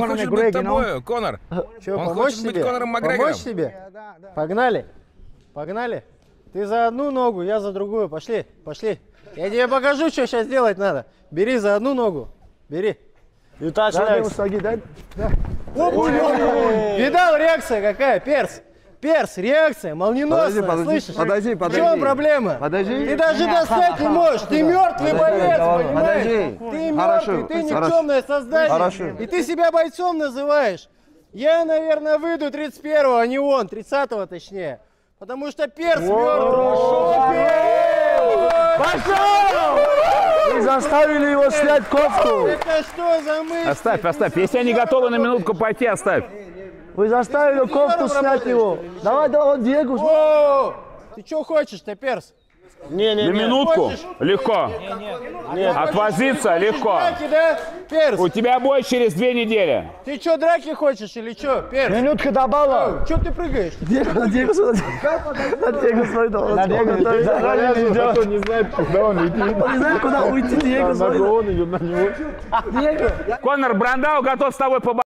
Он Conor хочет быть McGregor, no? тобой, Конор. Че, Он хочет быть тебе? Конором Макгрегором. Помочь тебе? Погнали. Погнали. Ты за одну ногу, я за другую. Пошли, пошли. Я тебе покажу, что сейчас делать надо. Бери за одну ногу. Бери. You touch Дай legs. ему дай. Видал реакция какая? Перс. Перс, реакция молниеносная, Подожди, подожди, слышишь? подожди, В подожди. чем проблема? Подожди. Ты даже достать не можешь, ты мертвый боец, понимаешь? Подожди. Ты Хорошо, мертвый, ты хорошо. никчемное создание. Хорошо. И ты себя бойцом называешь. Я, наверное, выйду 31-го, а не он, 30-го точнее. Потому что перс мертвый. Шопе! Вы заставили его снять кофту. Это что за мысль? Оставь, оставь. Если они готовы на минутку пойти, оставь. Вы заставили кофту снять его. Давай, давай, Диего. О, ты что хочешь-то, перс? Не, не, На минутку? Легко. Отвозиться легко. Драки, да? Перс, У тебя бой через две недели. ты что, драки хочешь или что, перс? Минутка до балла. Че ты прыгаешь? Диего, Диего, смотри. На Диего, смотри. На Диего, не знает, куда он летит. Он не знает, куда уйти, Диего, смотри. Он идет на него. Диего. Конор Брандау готов с тобой побороться.